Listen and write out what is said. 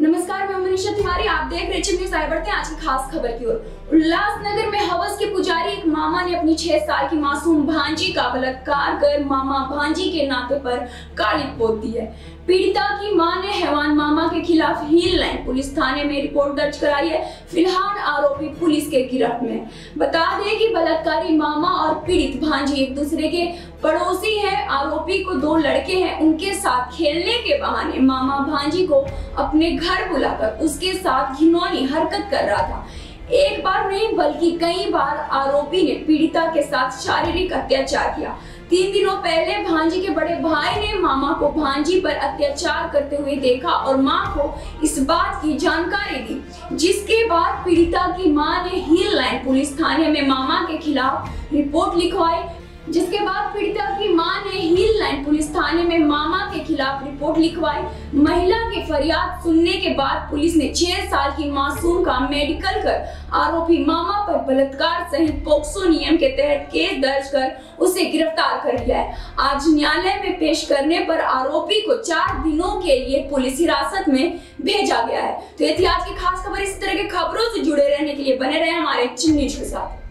नमस्कार मैं मनीषा तिवारी। देख रहे न्यूज़ आए बढ़ते आज की खास खबर की ओर। उल्लासनगर में हवस के पुजारी एक मामा ने अपनी छह साल की मासूम भांजी का बलात्कार कर मामा भांजी के नाते पर काली पोत दी है। पीड़िता की माँ ने हैवान मामा के खिलाफ हील लाइन पुलिस थाने में रिपोर्ट दर्ज कराई है। फ़िलहाल आरोपी पुलिस के गिरफ्त में। बता दें कि बलात्कारी मामा और पीड़ित भांजी एक दूसरे के पड़ोसी हैं। आरोपी को दो लड़के हैं। उनके साथ खेलने के बहाने मामा भांजी को अपने घर बुलाकर उसके साथ घिनौनी हरकत कर रहा था। एक बार नहीं, बल्कि कई बार आरोपी ने पीड़िता के साथ शारीरिक अत्याचार किया। तीन दिनों पहले भांजी के बड़े भाई ने मामा को भांजी पर अत्याचार करते हुए देखा और माँ को इस बात की जानकारी दी, जिसके बाद पीड़िता की माँ ने हील लाइन पुलिस थाने में मामा के खिलाफ रिपोर्ट लिखवाई, जिसके बाद पीड़िता की माँ ने हील लाइन पुलिस थाने में मामा के खिलाफ रिपोर्ट लिखवाई। महिला की फरियाद सुनने के बाद पुलिस ने छह साल की मासूम का मेडिकल कर आरोपी मामा पर बलात्कार सहित पोक्सो नियम के तहत केस दर्ज कर उसे गिरफ़्तार कर लिया है। आज न्यायालय में पेश करने पर आरोपी को चार दिनों के लिए पुलिस हिरासत में भेजा गया है। तो ये थी आज की खास खबर इस तरह के खबरों से जुड़े रहने के लिए बने रहे हमारे न्यूज़ के साथ।